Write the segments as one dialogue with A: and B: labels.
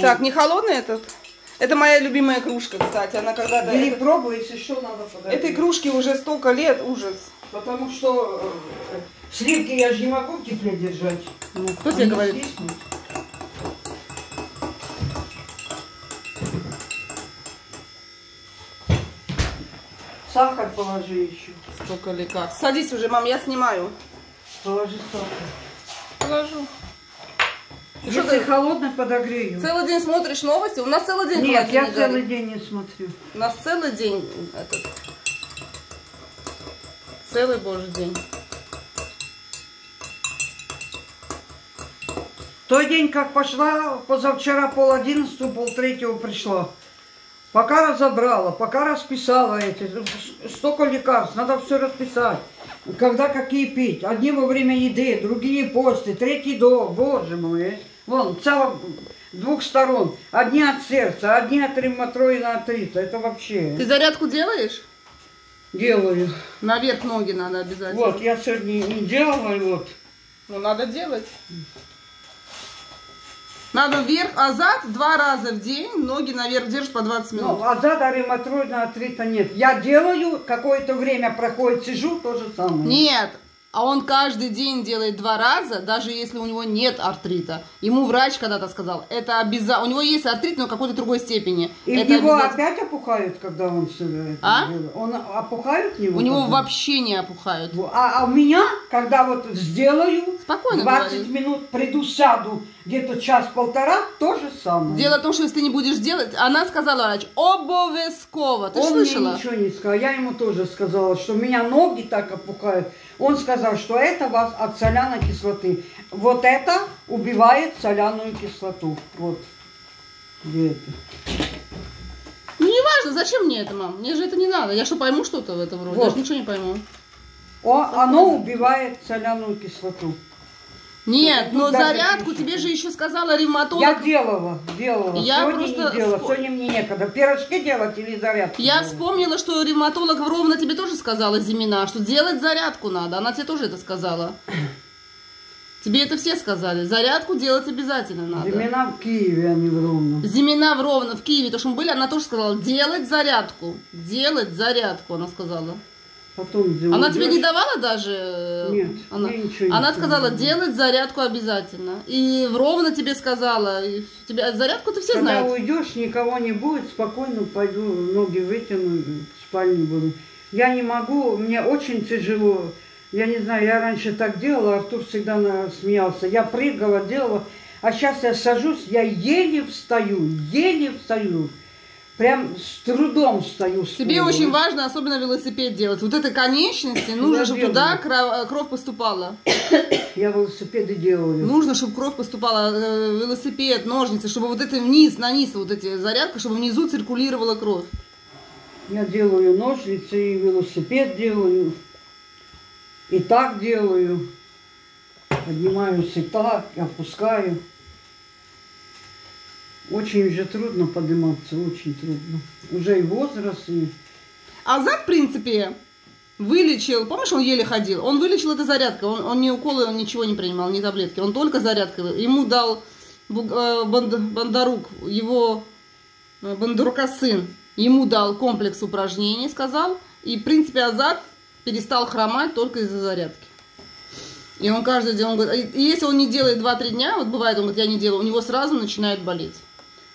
A: Так, не холодный этот? Это моя любимая кружка, кстати. Она когда-то...
B: Бери,
A: это-
B: если что, надо подать.
A: Этой кружке уже столько лет, ужас.
B: Потому что э, сливки я же не могу в тепле держать.
A: Ну, кто тебе говорит?
B: Сахар положи еще.
A: Столько лекарств. Садись уже, мам, я снимаю.
B: Положи сахар.
A: Положу. Что
B: Если
A: ты
B: холодно, подогрею.
A: целый день смотришь новости? У нас целый день
B: Нет, я
A: холодильник
B: целый
A: горит.
B: день не смотрю.
A: У нас целый день этот... Целый божий день.
B: Той день, как пошла, позавчера пол одиннадцатого, пол третьего пришла. Пока разобрала, пока расписала эти, столько лекарств, надо все расписать. Когда какие пить. Одни во время еды, другие после, третий до, боже мой. Вон, цело двух сторон. Одни от сердца, одни от ревматоида артрита. Это вообще
A: Ты зарядку делаешь?
B: делаю.
A: Наверх ноги надо обязательно.
B: Вот, я сегодня не делала, вот.
A: Ну, надо делать. Надо вверх, а зад два раза в день, ноги наверх держишь по 20 минут.
B: Ну, а зада ревматоидного артрита нет. Я делаю, какое-то время проходит, сижу, то же самое.
A: Нет, а он каждый день делает два раза, даже если у него нет артрита. Ему врач когда-то сказал, это обязательно. У него есть артрит, но в какой-то другой степени.
B: И
A: это
B: его
A: обязательно.
B: опять опухают, когда он все это
A: А?
B: делает? Он опухают него?
A: У него вообще не опухают.
B: А, а у меня, когда вот сделаю,
A: Спокойно
B: 20
A: говори.
B: минут приду, сяду, где-то час-полтора, то же самое.
A: Дело в том, что если ты не будешь делать, она сказала врач, обовязково. Ты
B: он
A: слышала?
B: мне ничего не сказал. Я ему тоже сказала, что у меня ноги так опухают. Он сказал, что это вас от соляной кислоты. Вот это убивает соляную кислоту. Вот. Где это?
A: Ну, не важно, зачем мне это, мам? Мне же это не надо. Я что, пойму что-то в этом роде? Я
B: Вот.
A: же ничего не пойму.
B: О, оно убивает соляную кислоту.
A: Нет, но
B: даже
A: зарядку
B: пишут.
A: тебе же еще сказала ревматолог.
B: Я делала, делала.
A: Я
B: Сегодня
A: просто
B: не делала, сегодня мне некогда. Пирожки делать или зарядку
A: Я
B: делать?
A: вспомнила, что ревматолог ровно тебе тоже сказала, Зимина, что делать зарядку надо. Она тебе тоже это сказала. Тебе это все сказали. Зарядку делать обязательно надо.
B: Зимина в Киеве, а не в Ровно.
A: Зимина в Ровно, в Киеве, то, что мы были, она тоже сказала, делать зарядку. Делать зарядку, она сказала.
B: Потом делала.
A: Она тебе не давала даже? э,
B: Нет,
A: она,
B: мне ничего не
A: она сказала,
B: сказала.
A: делать зарядку обязательно. И Ровно тебе сказала. И тебе, зарядку-то все
B: Когда
A: знают.
B: уйдешь, никого не будет, спокойно пойду, ноги вытяну, в спальне буду. Я не могу, мне очень тяжело. Я не знаю, я раньше так делала, Артур всегда смеялся. Я прыгала, делала, а сейчас я сажусь, я еле встаю, еле встаю. Прям с трудом встаю. с
A: Тебе очень важно, особенно велосипед делать. Вот этой конечности нужно, чтобы туда кровь поступала.
B: Я велосипеды делаю.
A: Нужно, чтобы кровь поступала, э, велосипед, ножницы, чтобы вот это вниз, на низ, вот эти зарядка, чтобы внизу циркулировала кровь.
B: Я делаю ножницы, и велосипед делаю. И так делаю. Поднимаюсь и так, и опускаю. Очень же трудно подниматься, очень трудно. Уже и возраст, и...
A: А зад, в принципе, вылечил, помнишь, он еле ходил, он вылечил это зарядкой, он, он ни уколы, он ничего не принимал, ни таблетки, он только зарядкой. Ему дал э, Бондарук, его э, Бондарука сын, ему дал комплекс упражнений, сказал, и, в принципе, Азат перестал хромать только из-за зарядки. И он каждый день, он говорит, если он не делает 2-3 дня, вот бывает, он говорит, я не делаю, у него сразу начинает болеть.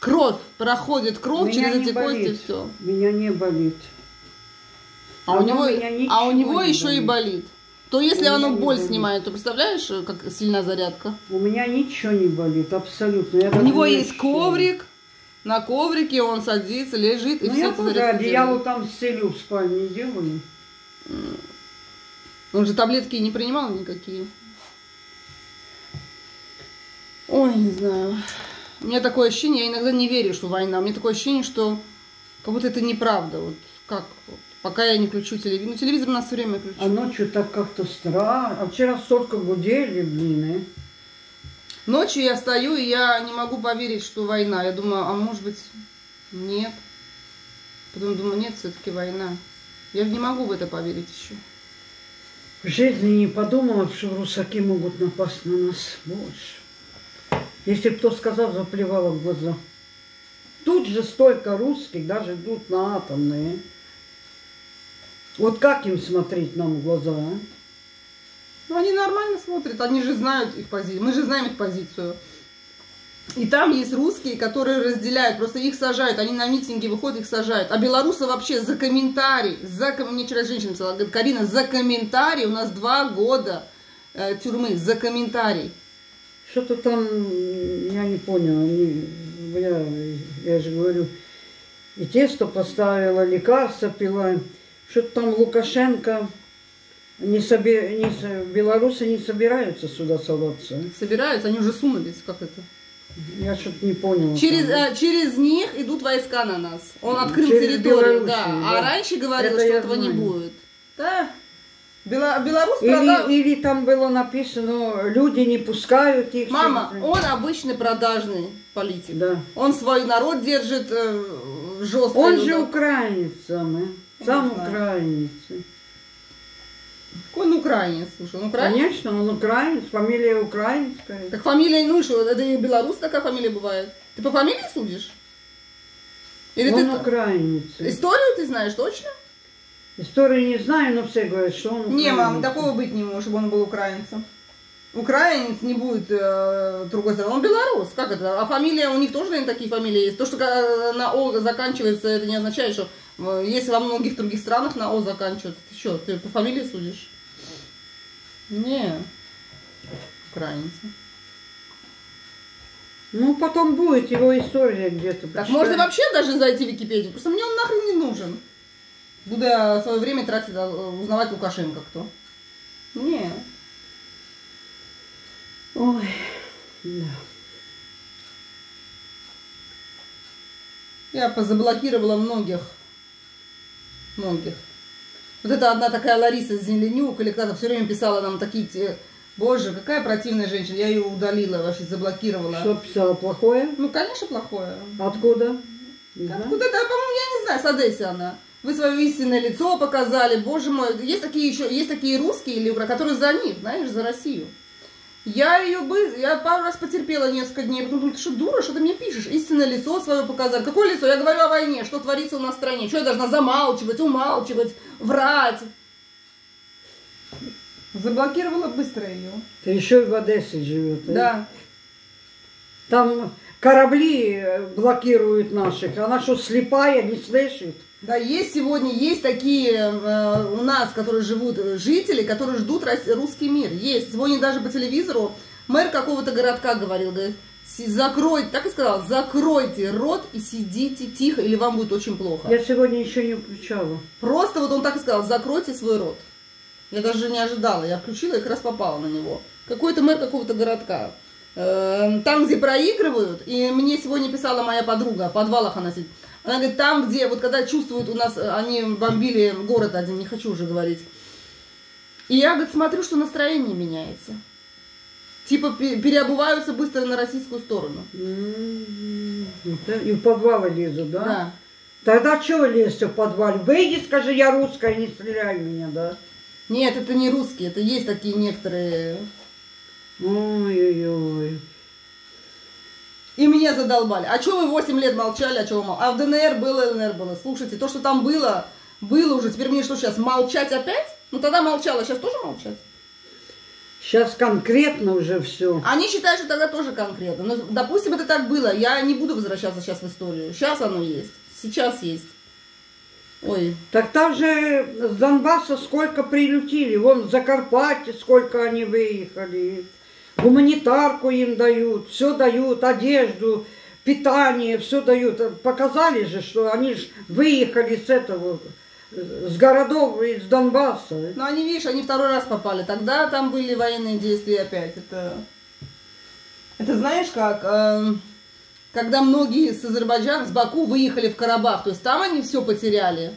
A: Кровь, проходит кровь
B: Меня
A: через эти кости,
B: болит.
A: все.
B: Меня не болит.
A: А у
B: Оно
A: него, а у него
B: не
A: еще и
B: болит.
A: болит. То если
B: У
A: оно боль
B: болит.
A: снимает, то представляешь, э, как сильна зарядка?
B: У меня ничего не болит, абсолютно. Я
A: У него
B: не
A: есть
B: ощущаю.
A: коврик, на коврике он садится, лежит и
B: Ну,
A: все
B: я тоже одеяло там стелю в спальне делаю.
A: Он же таблетки не принимал никакие. Ой, не знаю. У меня такое ощущение, я иногда не верю, что война. У меня такое ощущение, что как будто это неправда. Вот как, вот, пока я не включу телевизор. Ну, телевизор у нас все время включен.
B: А ночью так как-то страшно. А вчера столько гудели, блин, э.
A: Ночью я стою, и я не могу поверить, что война. Я думаю, а может быть, нет. Потом думаю, нет, все-таки война. Я не могу в это поверить еще.
B: В жизни не подумала, что русаки могут напасть на нас больше. Если кто сказал, заплевала в глаза. Тут же столько русских, даже идут на атомные. Вот как им смотреть нам в глаза, а?
A: Ну, они нормально смотрят, они же знают их позицию. Мы же знаем их позицию. И там есть русские, которые разделяют, просто их сажают, они на митинги выходят, их сажают. А белорусы вообще за комментарий, за, ком- мне вчера женщина писала, говорит, Карина, за комментарий, у нас два года э, тюрьмы, за комментарий.
B: Что-то там, я не понял, они, я, я же говорю, и тесто поставила, лекарства пила. Что-то там Лукашенко, не собе, не, белорусы не собираются сюда соваться.
A: Собираются, они уже сунулись, как это.
B: Я что-то не поняла.
A: Через, э, через них идут войска на нас. Он открыл
B: Через
A: территорию,
B: Белоруссию,
A: да.
B: да.
A: А раньше говорил,
B: Это
A: что этого не
B: знаю.
A: будет. Да. Бела- Беларусь продал...
B: Или, или там было написано, люди не пускают их.
A: Мама, он обычный продажный политик.
B: Да.
A: Он свой народ держит э, жестко.
B: Он же
A: да.
B: украинец сам?
A: Я
B: Сам
A: не
B: украинец.
A: Он украинец, слушай, он украинец.
B: Конечно, он украинец, фамилия украинская.
A: Так фамилия, ну что, это и белорус такая фамилия бывает. Ты по фамилии судишь? Или
B: он
A: ты...
B: украинец.
A: Историю ты знаешь точно?
B: Историю не знаю, но все говорят, что он
A: Не, мам,
B: украинец.
A: такого быть не может, чтобы он был украинцем. Украинец не будет э, другой стороны. Он белорус. Как это? А фамилия, у них тоже, наверное, такие фамилии есть. То, что э, на О заканчивается, это не означает, что э, если во многих других странах на О заканчивается. Ты что, ты по фамилии судишь? Не. Украинцы.
B: Ну, потом будет его история где-то.
A: Так можно вообще даже зайти в Википедию. Просто мне он нахрен не нужен. Буду я свое время тратить, а, узнавать Лукашенко кто. Не.
B: Ой, да.
A: Я позаблокировала многих. Многих. Вот это одна такая Лариса Зеленюк, или кто-то все время писала нам такие... те- Боже, какая противная женщина. Я ее удалила, вообще заблокировала.
B: Что писала плохое?
A: Ну, конечно, плохое.
B: Откуда? Знаю.
A: Откуда-то, по-моему, я не знаю, с Одессы она. Вы свое истинное лицо показали, боже мой. Есть такие еще, есть такие русские, или которые за них, знаешь, за Россию. Я ее бы, я пару раз потерпела несколько дней, потом думаю, ты что, дура, что ты мне пишешь? Истинное лицо свое показали. Какое лицо? Я говорю о войне, что творится у нас в стране. Что я должна замалчивать, умалчивать, врать? Заблокировала быстро ее.
B: Ты еще и в Одессе живет. а?
A: Да.
B: Там корабли э, блокируют наших. Она что, слепая, не слышит?
A: Да, есть сегодня, есть такие э, у нас, которые живут, э, жители, которые ждут русский мир. Есть. Сегодня даже по телевизору мэр какого-то городка говорил, говорит, «Си- закройте, так и сказал, закройте рот и сидите тихо, или вам будет очень плохо.
B: Я сегодня еще не включала.
A: Просто вот он так и сказал, закройте свой рот. Я даже не ожидала, я включила и как раз попала на него. Какой-то мэр какого-то городка. Э, Там, где проигрывают, и мне сегодня писала моя подруга, в подвалах она сидит. Она говорит, там, где, вот когда чувствуют у нас, э, они бомбили город один, не хочу уже говорить. И я, говорит, смотрю, что настроение меняется. Типа пе- переобуваются быстро на российскую сторону.
B: М, это И в подвалы лезут, да?
A: Да.
B: Тогда чего лезть в подвал? Выйди, скажи, я русская, не стреляй в меня, да?
A: Нет, это не русские, это есть такие некоторые
B: Ой-ой-ой.
A: И меня задолбали. А что вы 8 лет молчали, а вы мол... А в ДНР было, ЛНР было. Слушайте, то, что там было, было уже. Теперь мне что сейчас, молчать опять? Ну тогда молчала, сейчас тоже молчать?
B: Сейчас конкретно уже все.
A: Они считают, что тогда тоже конкретно. Но, допустим, это так было. Я не буду возвращаться сейчас в историю. Сейчас оно есть. Сейчас есть. Ой,
B: Так там же с Донбасса сколько прилетели. Вон в Закарпатье сколько они выехали. Гуманитарку им дают, все дают, одежду, питание, все дают. Показали же, что они же выехали с этого, с городов из Донбасса.
A: ну они, видишь, они второй раз попали. Тогда там были военные действия опять. Это, это знаешь как, эм, когда многие с Азербайджана, с Баку выехали в Карабах, то есть там они все потеряли.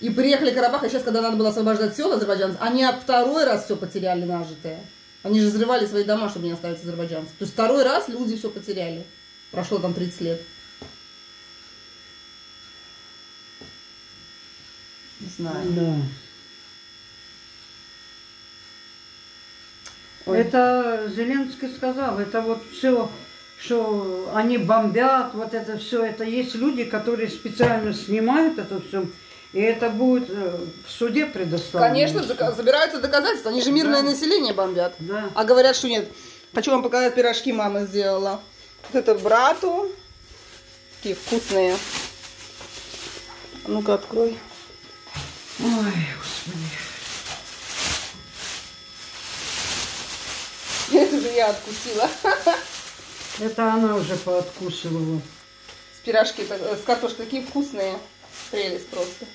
A: И приехали в Карабах, а сейчас, когда надо было освобождать села азербайджанцев, они второй раз все потеряли нажитое. Они же взрывали свои дома, чтобы не оставить азербайджанцев. То есть второй раз люди все потеряли. Прошло там 30 лет. Не знаю.
B: Да.
A: Ой.
B: Это Зеленский сказал, это вот все, что они бомбят, вот это все, это есть люди, которые специально снимают это все, и это будет э, в суде предоставлено.
A: Конечно, забираются доказательства. Они же мирное
B: Да.
A: население бомбят.
B: Да.
A: А говорят, что нет. Хочу вам показать пирожки мама сделала. Вот это брату. Такие вкусные. А Ну-ка, открой.
B: Ой, господи.
A: Это же я откусила.
B: Это она уже пооткусывала.
A: С пирожки, э, с картошкой. Такие вкусные. Прелесть просто.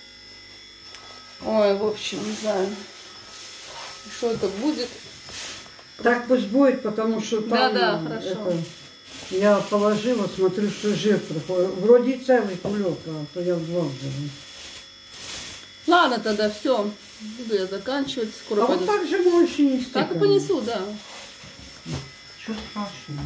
A: Ой, в общем, не знаю. Что это будет?
B: Так пусть будет, потому что там
A: Да-да,
B: э,
A: хорошо.
B: это, я положила, смотрю, что жир приходит. Вроде и целый кулек, а то я в два взяла.
A: Ладно, тогда все. Буду я заканчивать. Скоро
B: А вот
A: пойду.
B: так же можешь и нести.
A: Так и понесу, да.
B: Что страшного?